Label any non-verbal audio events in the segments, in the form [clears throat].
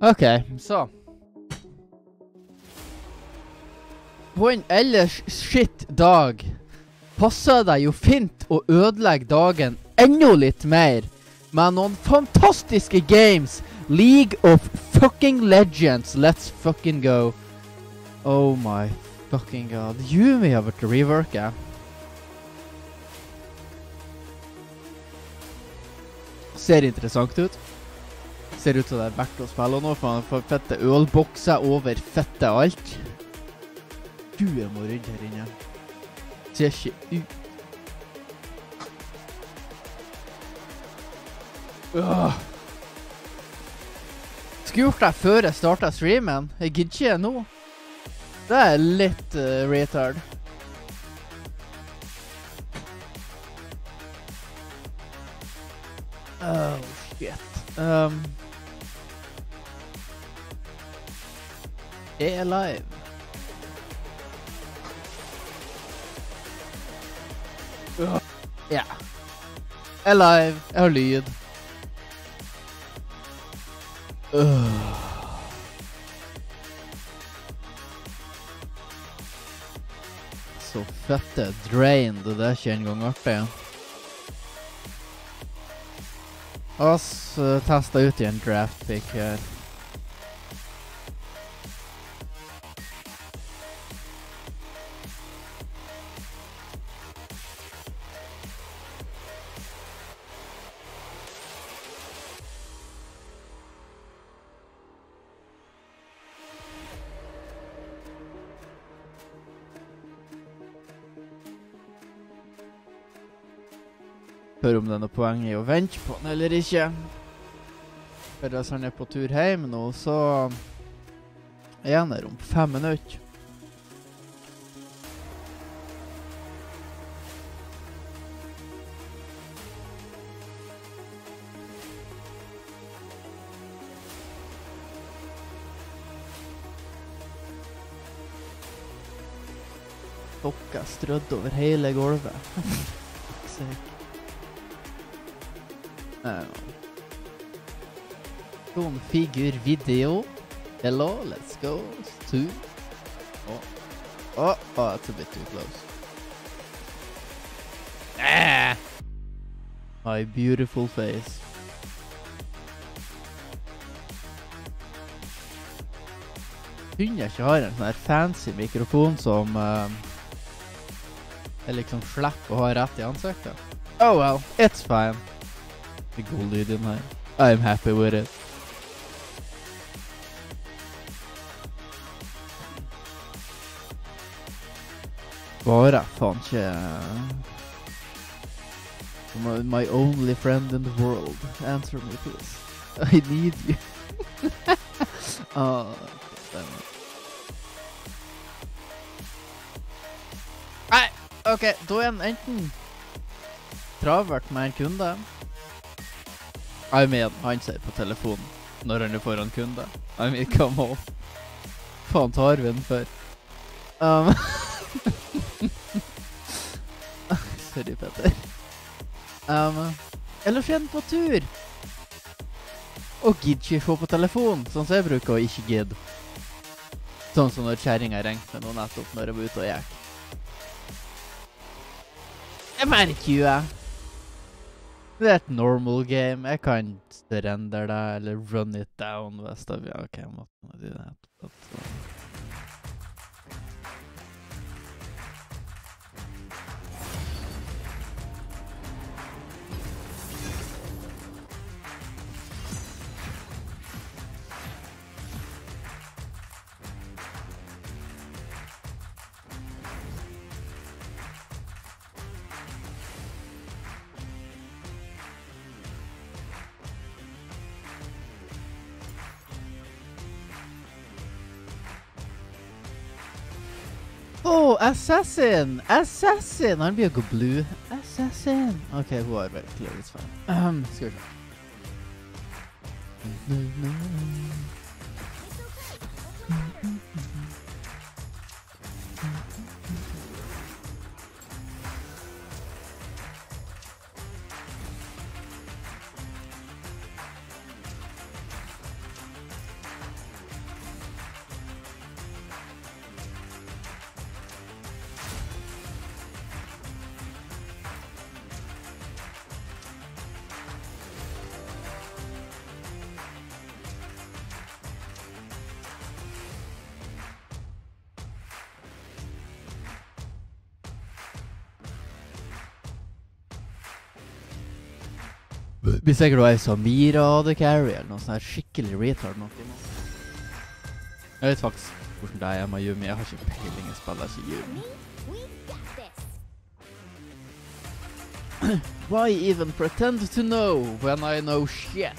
OK, så På en ellers shit dag passer det jo fint å ødelegge dagen enda litt mer med noen fantastiske games. League of fucking legends. Let's fucking go. Oh my fucking god. Yumi har vært reworka. Ser interessant ut. Ser ut som det er verdt å spille nå, for han får fette ølbokser over fette alt. Du er må rundt her inne. Ser ikke ut øh. Skulle gjort det før jeg starta streamen. Jeg gidder ikke nå. Det er litt uh, retard. Oh, shit. Um, er jeg live? Uh, ja. Jeg er live. Jeg har lyd. Uh. Så fette drained, det er ikke engang artig. Oss uh, testa ut i en draft pick her. Om det er noe poeng i å vente på han eller ikke. For hvis han er på tur hjem nå, så er han der om fem minutter. Dokka strødd over hele gulvet. [laughs] Sake. Sånn figurvideo. Hello, let's go to Oh, oh, oh that's a bit too close. Ah! My beautiful face. Synd jeg ikke har en sånn fancy mikrofon som uh, jeg liksom slipper å ha rett i ansiktet. Oh well, it's fine. God lyd inn. I'm happy with it. Bare faen my, my only friend in the world. Answer me, please. [laughs] I need you. oh, damn it. OK. Da er den enten travert med en kunde I mean, han ser på telefonen når han er foran kunde. I mean, come on. Faen tar vi den for? Um, [laughs] Sorry, Petter. Um, eller er på tur. Og gidd ikke få på telefon, sånn som jeg bruker å ikke gidde. Sånn som når kjerringa ringte meg nå nettopp når jeg var ute og gikk. Jeg merker jo, jeg. Det er et normal game. Jeg kan surrender det, eller run it down hvis det vil. OK, jeg måtte do that. Oh, Assassin! Assassin! Han blir å gå blue. Assassin! OK, hun har it's fine. Um, skal vi. Blir sikkert var være Samira the Carry eller noe sånt her skikkelig retard noe. Jeg vet faktisk hvordan det er med Yumi. Jeg har ikke peiling. Jeg spiller ikke Yumi. [clears throat] Why even pretend to know when I know shit?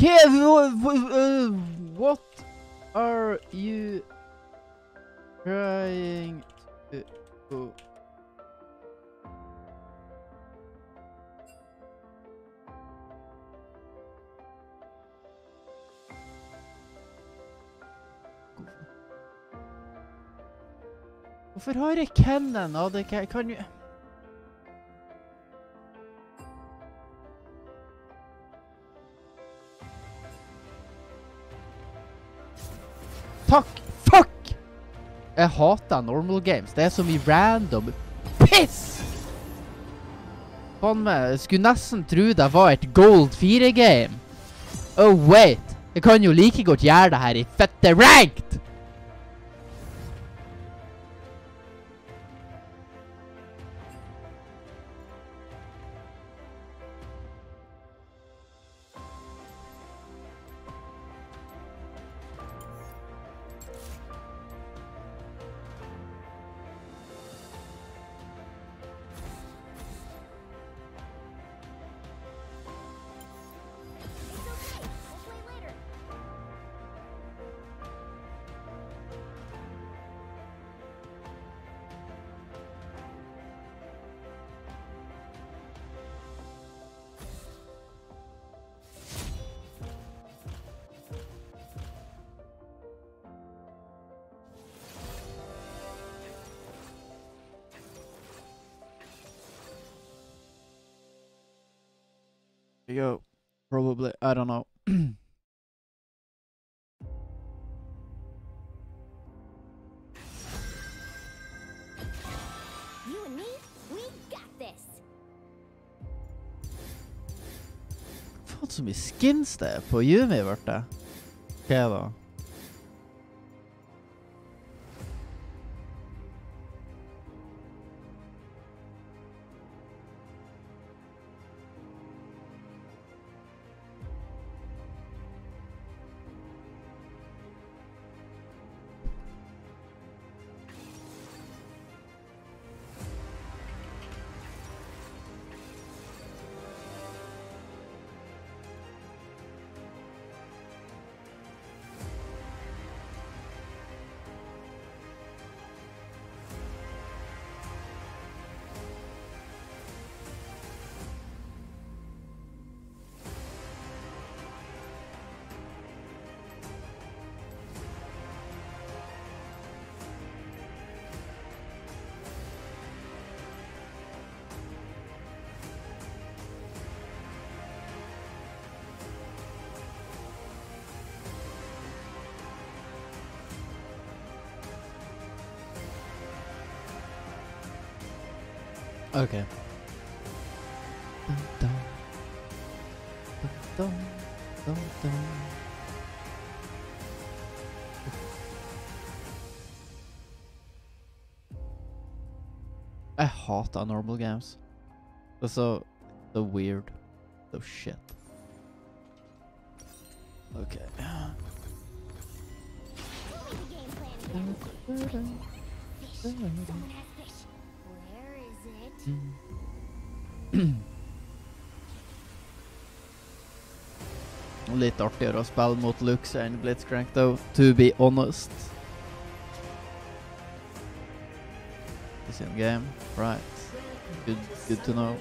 Kev, uh, what are you trying to do? Hvorfor har jeg? Kan kan jo Takk! Fuck! Jeg hater normal games. Det er så mye random piss! Faen meg, jeg skulle nesten tro det var et Gold 4-game. Oh, wait. Jeg kan jo like godt gjøre det her i fette ranked! Go. Probably. I don't know. [clears throat] You and me, we got this. Faen så mye skins det er på Yuumi, ble det. Hva da? Okay. Dun, dun. Dun, dun, dun, dun. Jeg hater normal games. Det er så så weird. So shit. Okay. litt artigere å spille mot Lux enn Blitzcrank, though, to be honest. the same game. Right. Good, good to know.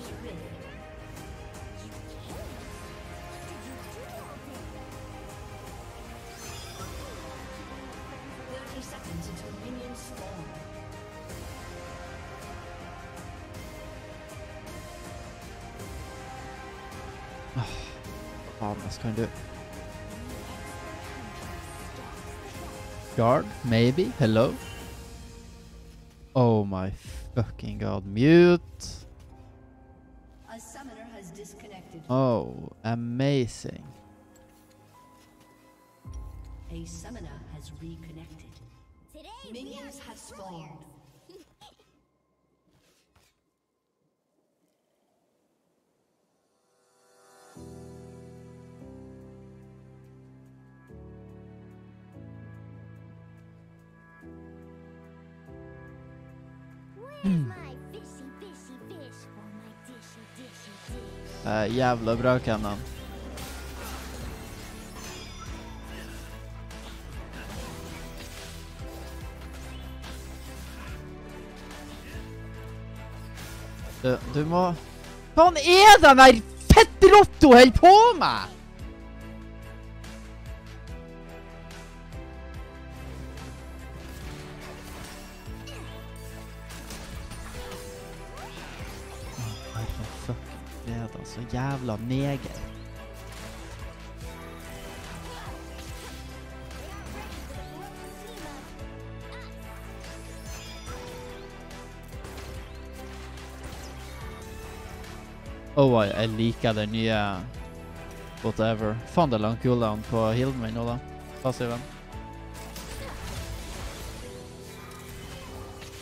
Ah, Faen, hva? Guard? Maybe? Hello? Oh my fucking god. Mute! A summoner has disconnected. Oh, amazing. A summoner has reconnected. Today Minions have spawned. Jævla bra, Kennan. Du, du må Faen er den der fettrotto holder på med?! Jævla neger. Oh, jeg, liker den nye whatever. Faen, det er lang cooldown på healen min nå, da. Passiven.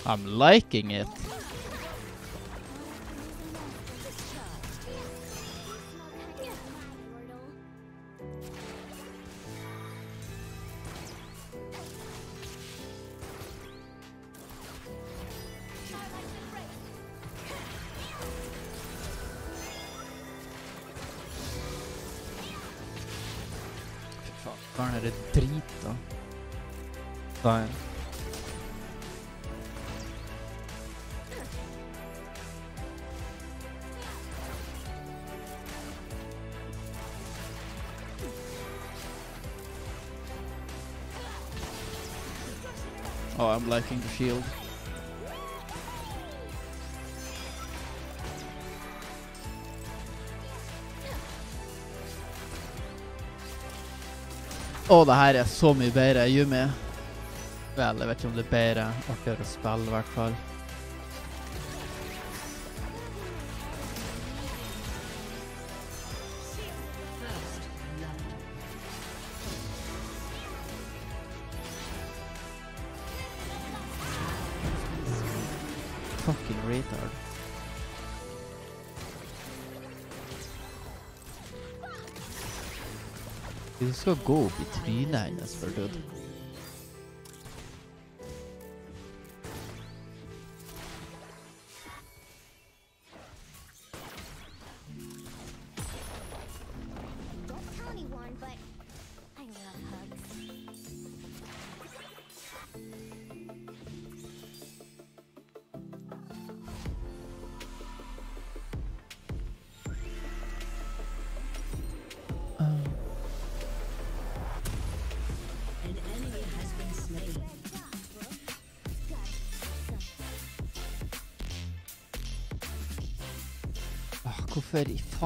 I'm liking it. I'm the shield. Å, det her er så mye bedre. Yumi. Vel, jeg vet ikke om det er bedre. Artigere å spille, i hvert fall. Du skal gå opp i trynet hennes, for dude.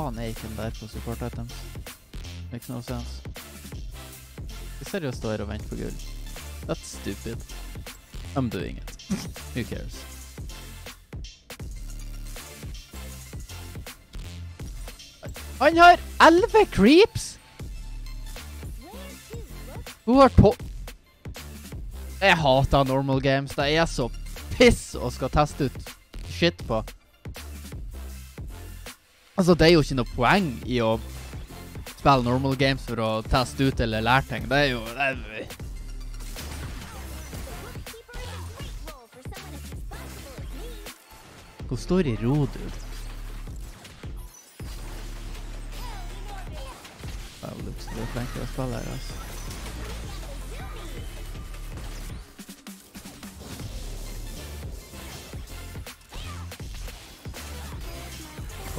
Faen er ikke den på support items? Makes no sense. Jeg seriøst står her og venter på gull. That's stupid. I'm doing it. Who cares? Han har elleve creeps! Hun har to... Jeg hater normal games. Det er så piss å skal teste ut shit på. Altså, det er jo ikke noe poeng i å spille normal games for å teste ut eller lære ting. Det er jo det er, Hun står i ro, dude. Det er flink til å spille her, altså.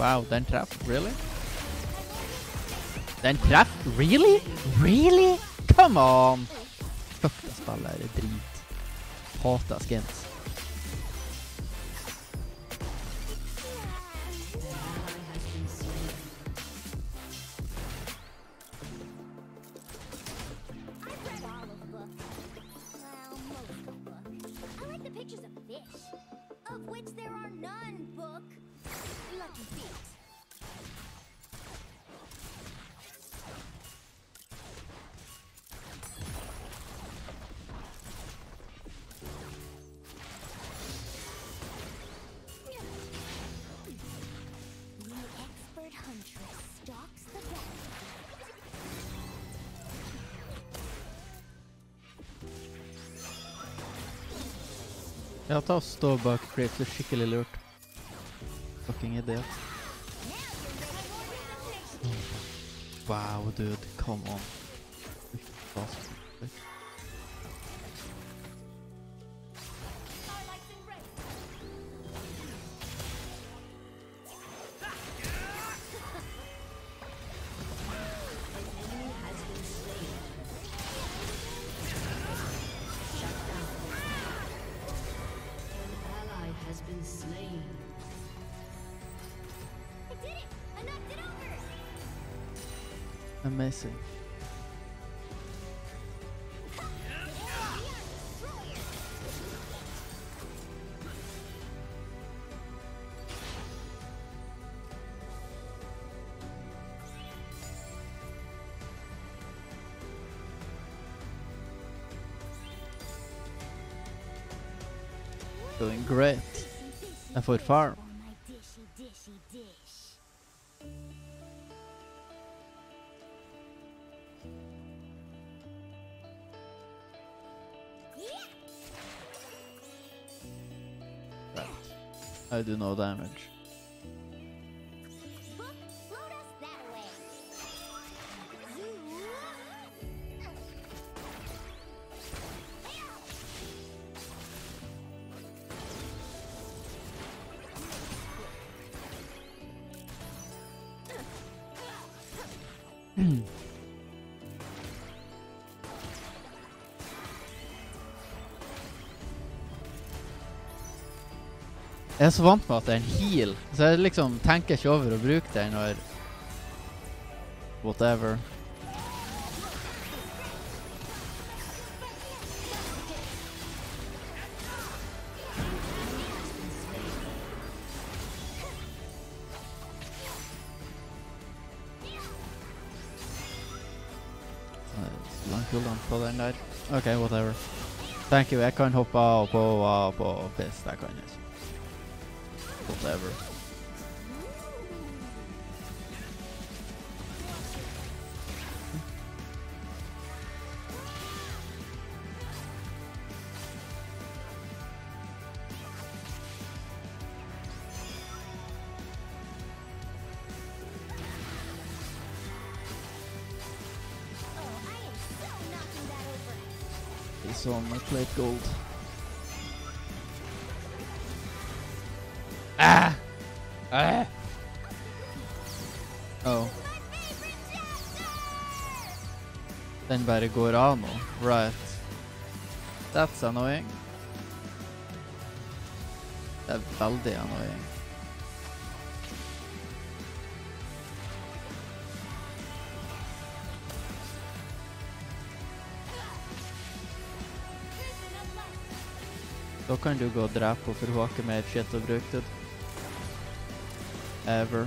Wow, den treff. Really? Den treff? Really? Really? Come on! [laughs] Det er drit. Hater skins. Ja, ta og stå bak Graves, det er skikkelig lurt. Fucking idiot. Now you're ready. Wow, dude, come on. Fast. Destroyers! Doing great. And for farm. I do no damage. Jeg er så vant med at det er en heal, så jeg liksom tenker ikke over å bruke den når Whatever. På den der. OK, whatever. Thank you. Jeg kan hoppe av og på og av og på piss. Det kan jeg ikke. Whatever. Oh, I am so knocking that on my plate gold. Bare går av nå. Right. That's annoying. Er veldig annoying. Da kan du gå og for hun har ikke mer shit. Ever.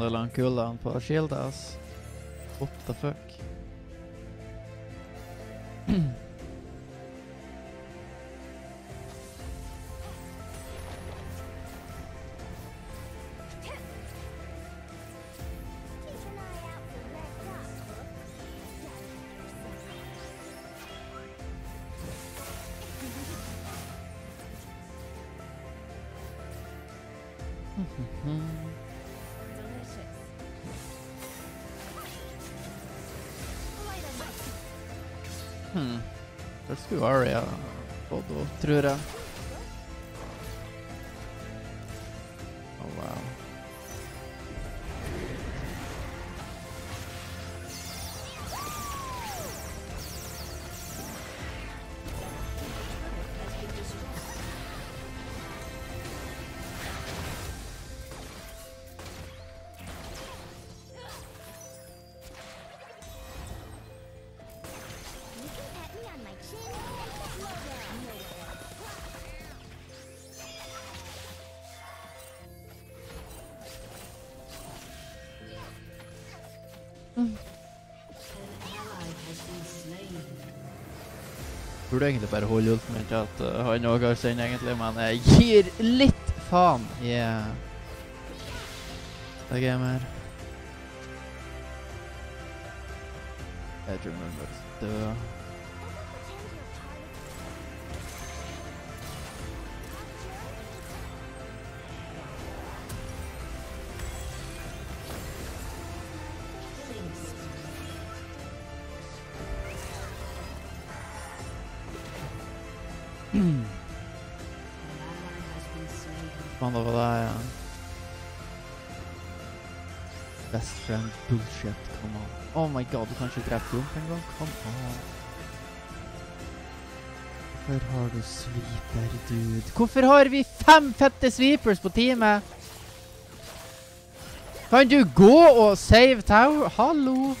Øh. Vandelen cooldown på shieldet hans. What the fuck? Keep [clears throat] [clears throat] Hmm. Det skulle Aria fått òg, tror jeg. Burde egentlig bare holde ulten min til at uh, han òg har sin, egentlig, men jeg gir litt faen i yeah. det gamet her. Jeg tror han bare dø. Det, ja. Best friend bullshit, come on. Oh my god, du kan ikke drepe Grump engang? Come on. Hvorfor har du sweeper, dude? Hvorfor har vi fem fette sweepers på teamet? Kan du gå og save tower? Hallo?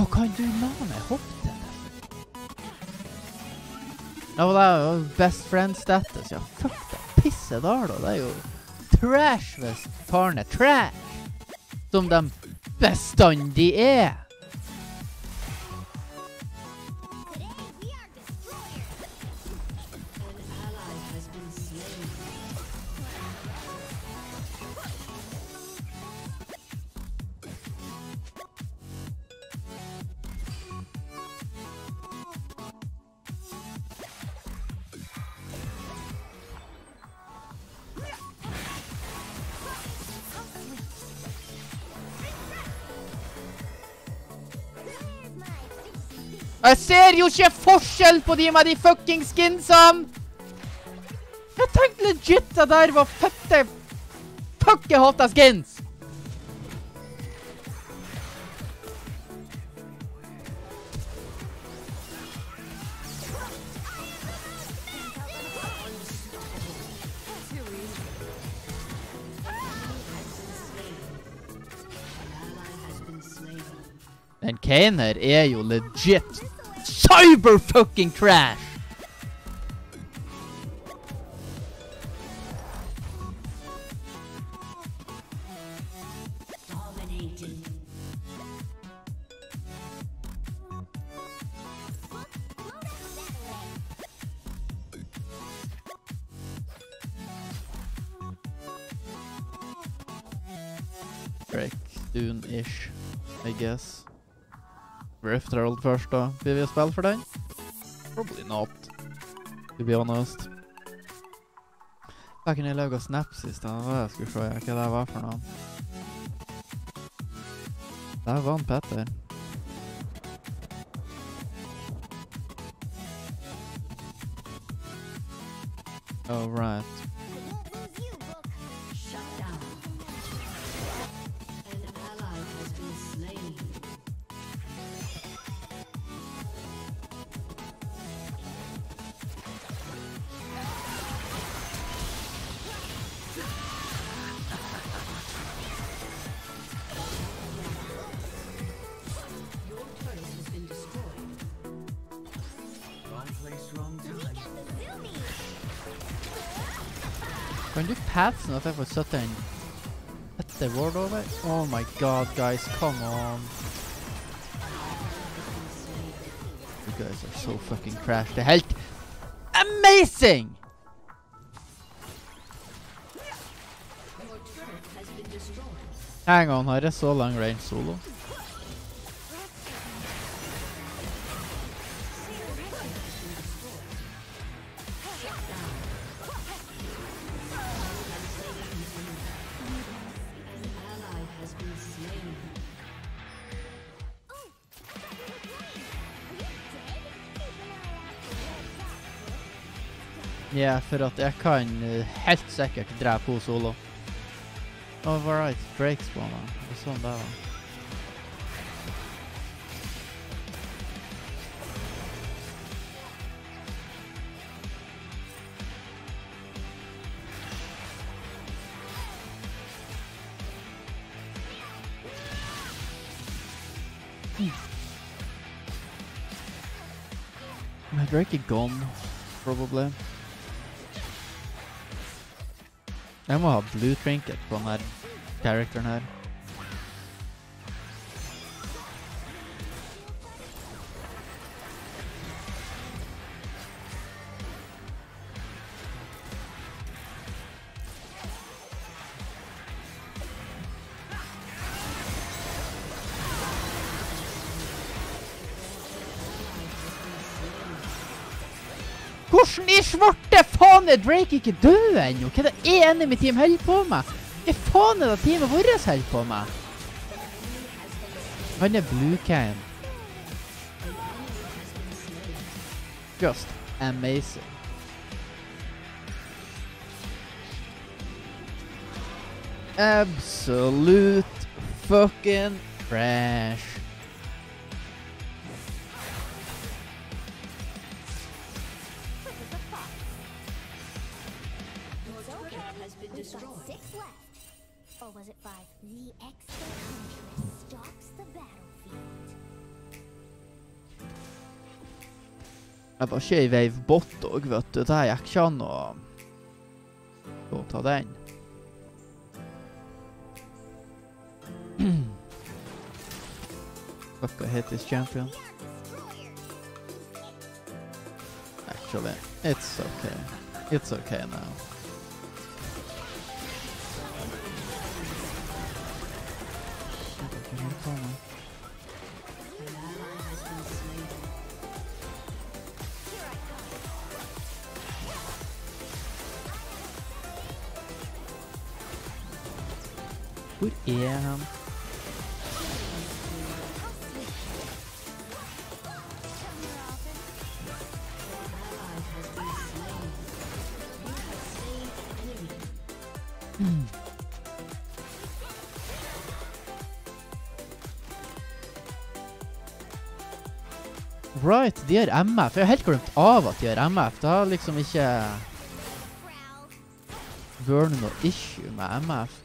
Å, kan du la meg hoppe? Ja, og det er jo best friend status. Ja, fuck det. Pisse der, da. Det er jo trash hvis faren er trash. Som de bestandig er. Jo ikke forskjell på de med de fucking skinsene! Jeg tenkte legit det der var fette Fuck, jeg hater skins! Men Kane her er jo legit cyber fucking trash! Dominating. Throw that away. Break. Dune-ish, I guess. Rift Herald først, da. Vil vi spille for den? Probably not, to be honest. Back in jeg laga snaps i stad, var jeg skulle se hva det var for noe. Der var han Petter. Passe sånn at jeg får satt en etter ward? Oh my god, guys, come on. You guys are so fucking trash. Det er helt amazing! Hang on, har jeg så lang range solo? Ja, for at jeg kan eh, helt sikkert drepe henne solo. Oh, right, Drake spawna. Er sånn det var. My Drake er gone, probably. Jeg må ha blue trinket på den her characteren her. Faen er Drake ikke død ennå? Hva er det enemy team holder på med? Hva faen er det teamet vårt holder på med? Han er. Just amazing. Absolute fucking trash. Var ikke i Wave Bot òg, vet du. Det gikk ikke an å å ta den. Fuck, I hate this champion. Actually, it's okay. It's okay now. Hvor er han? enemy. Right, de har MF. Jeg har helt glemt av at de har MF. Det har liksom ikke vært noe issue med MF.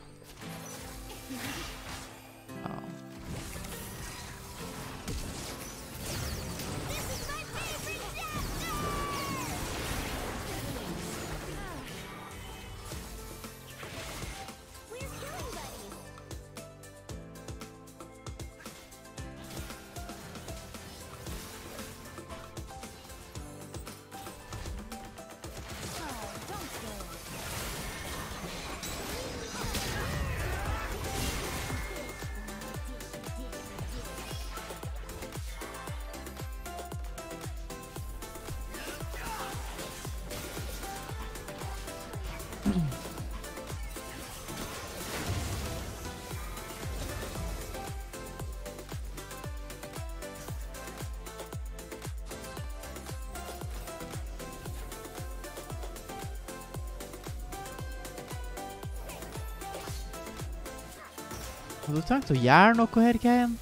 glemt å gjøre noe her, Keien.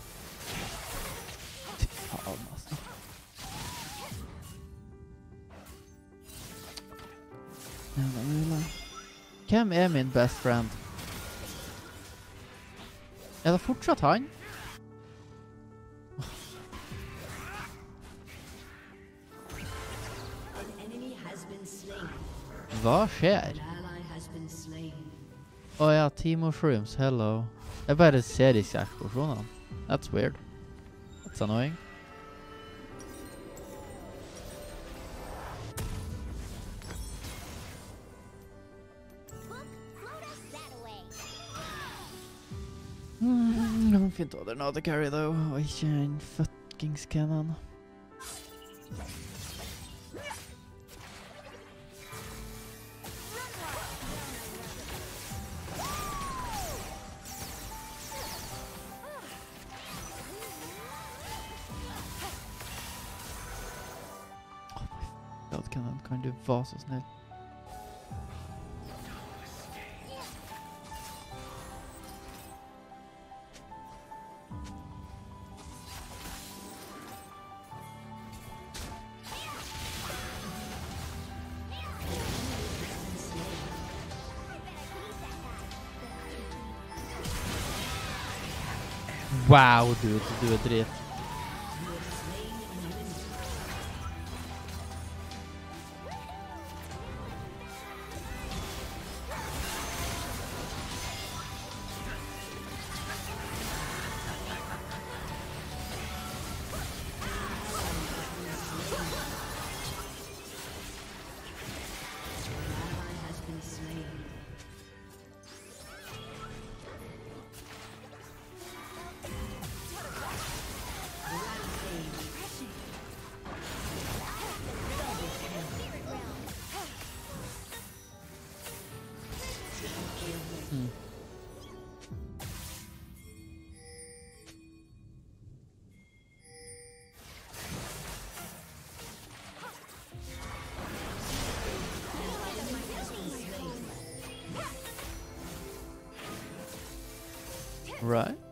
Fy faen, altså. Hvem er min best friend? Er det fortsatt han? Hva skjer? Å oh, ja, Timo Shrooms, hello. Jeg bare ser ikke eksplosjonene. That's weird. That's annoying. Mm, fint å ha another carry, though. Og ikke en fuckings cannon. Vara så snill? Wow, dude. Du är drit. Right.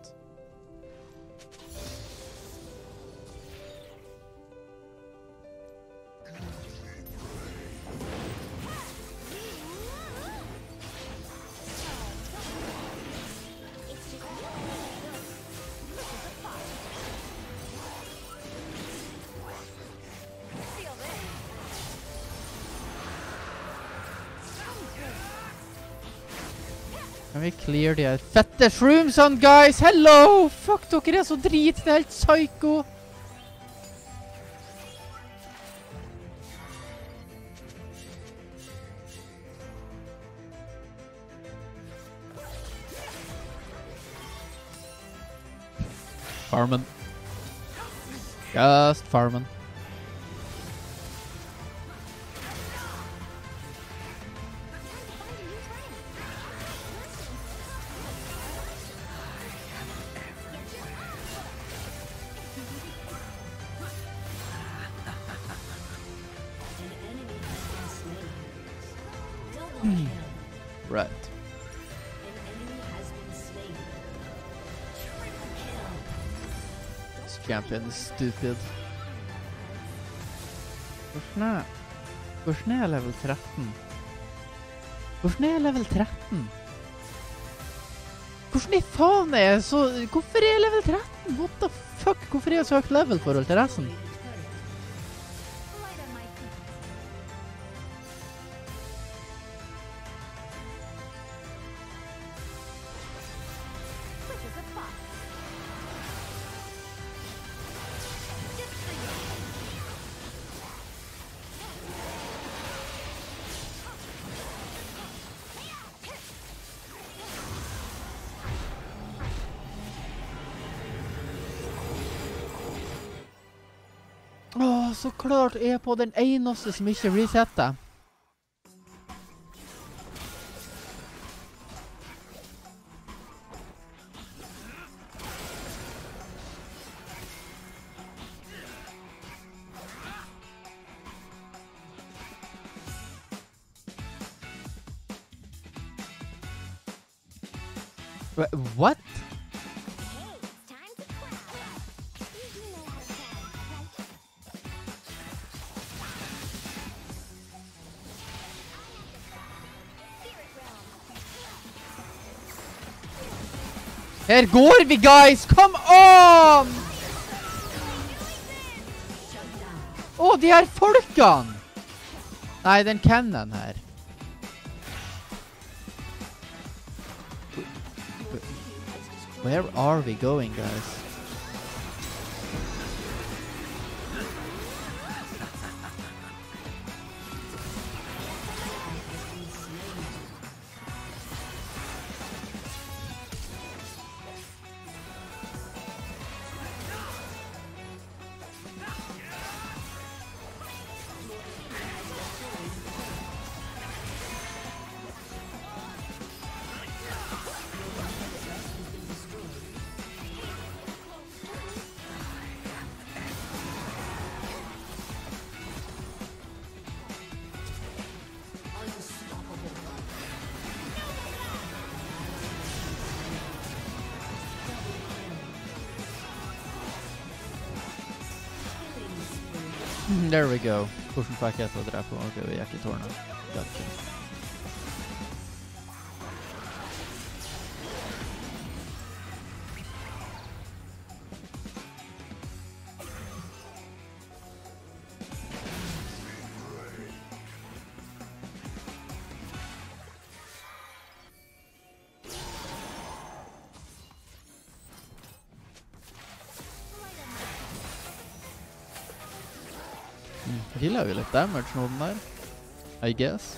Kan vi clear the her fette shroomsene, guys? Hello! Fuck, dere er så drit. Det er helt psycho. Farmen. Just farmen. This stupid. Hvordan er Hvordan er jeg level 13? Hvordan er jeg level 13? Hvordan i faen er jeg så Hvorfor er jeg level 13? What the fuck? Hvorfor er jeg så høyt level i forhold til resten? Klart er på den eneste som ikke resetter. Wha- What? Her går vi, guys! Come on! Å, de her folkene! Nei, den Cannon her. Where are we going, guys? There we go. Hvordan fikk jeg til å vi gikk i. Gotcha. Damage den der. I guess.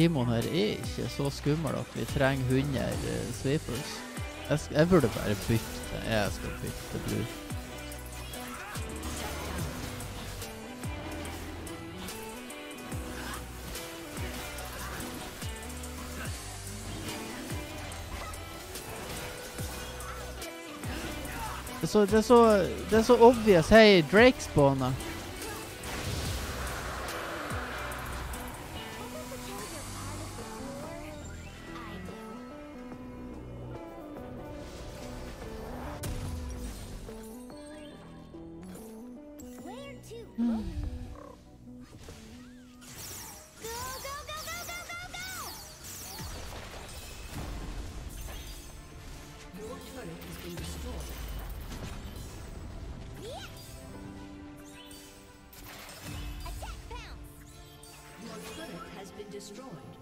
Imon her er ikke så skummel at vi trenger 100 uh, sweepers. Jeg, jeg burde bare bytte. Jeg skal bytte blue. Det er så, det er så, det er så obvious. Hei, Drake spawna. Destroyed.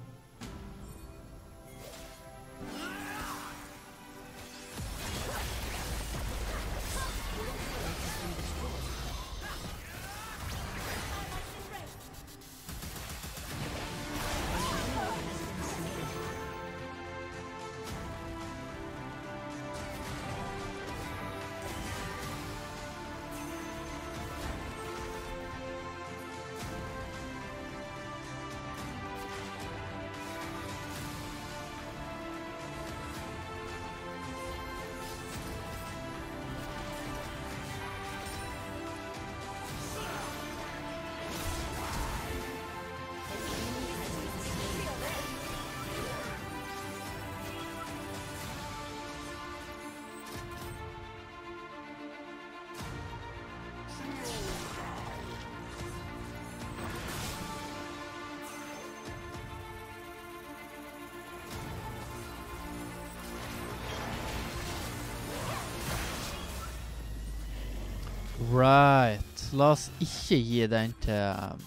Right. La oss ikke gi den til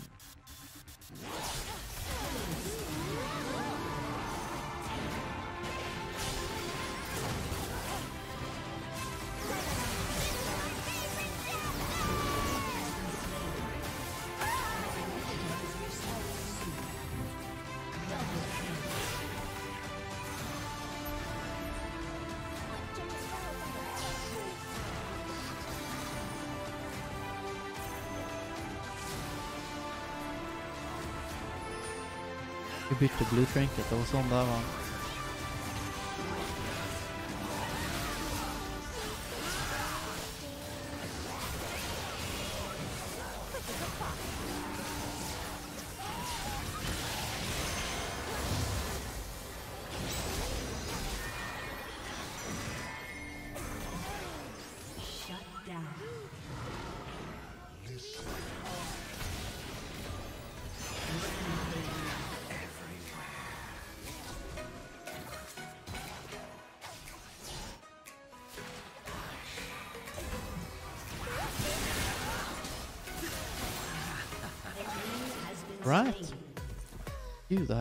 Vi bytter det var sånn. Det var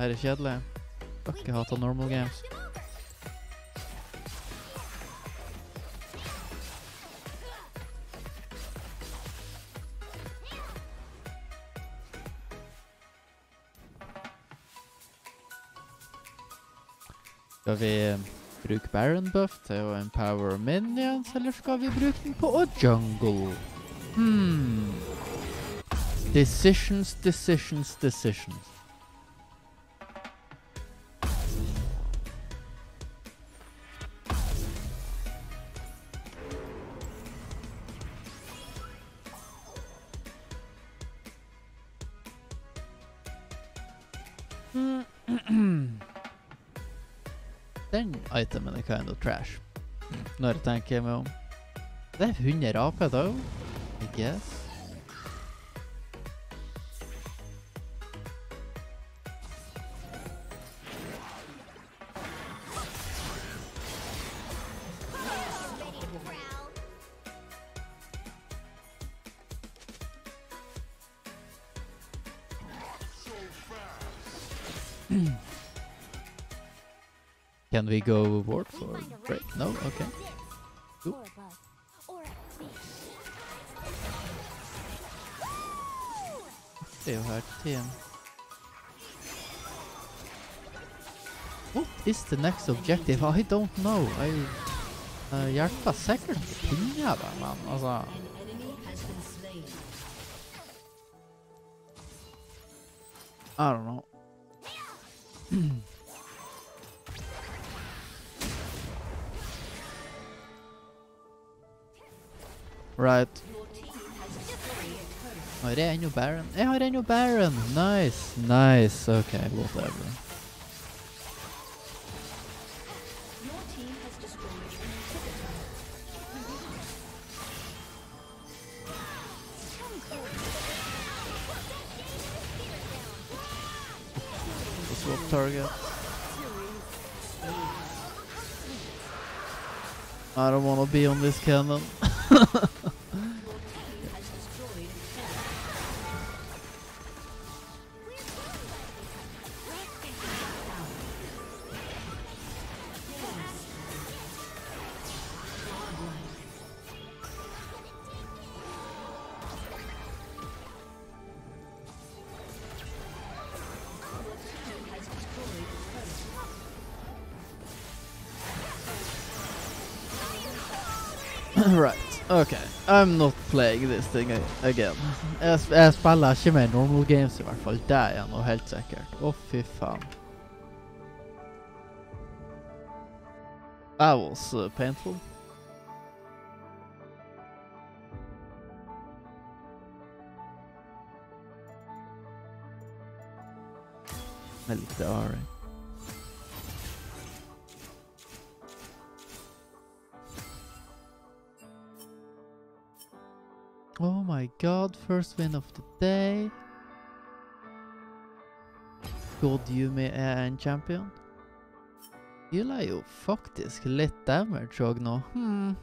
det her er kjedelig. Fuck, jeg hater normal games. Skal vi eh, bruke Baron buff til å empower minions, eller skal vi bruke den på å jungle? Hmm. Decisions, decisions, decisions. Er kind of trash. Når jeg tenker meg om. Det er 100 AP da, I guess. Oop. Or a bug. Or a fish. Det er What is the next objective? I don't know. I uh, hjelper sikkert å finne det, men altså An enemy has been slain. I don't know. Right. A. Har jeg ennå Baron? Jeg har ennå Baron! Nice, nice. OK, whatever. Swap target. I don't wanna be on this cannon. [laughs] I'm not playing this thing again. Jeg, jeg spiller ikke mer normal games i hvert fall. Det er noe helt sikkert. Å, fy faen. That was uh, painful. Med lite Ari. Oh my god, first win of the day. God Yuumi er en champion. Gillar jo faktisk litt damage òg nå. Hmm.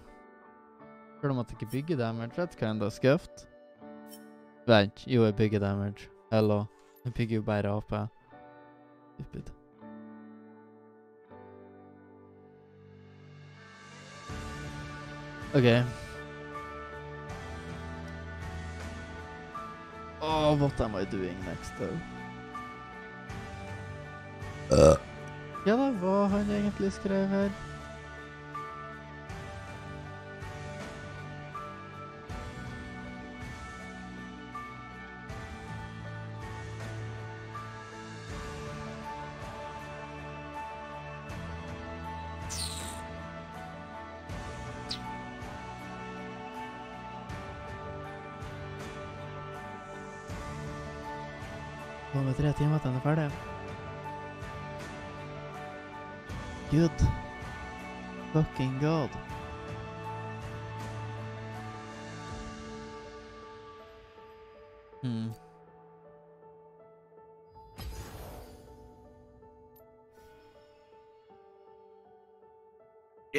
Spør om at jeg ikke bygger damage. That's kinda scuffed. Vent. Jo, jeg bygger damage. Hello. Jeg bygger jo bare AP. Stupid. OK. Oh, what am I doing next, though? Ja, da, hva han egentlig skrev her?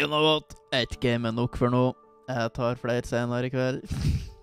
You know Er ikke game er nok for nå. Jeg tar flere senere i kveld. [laughs]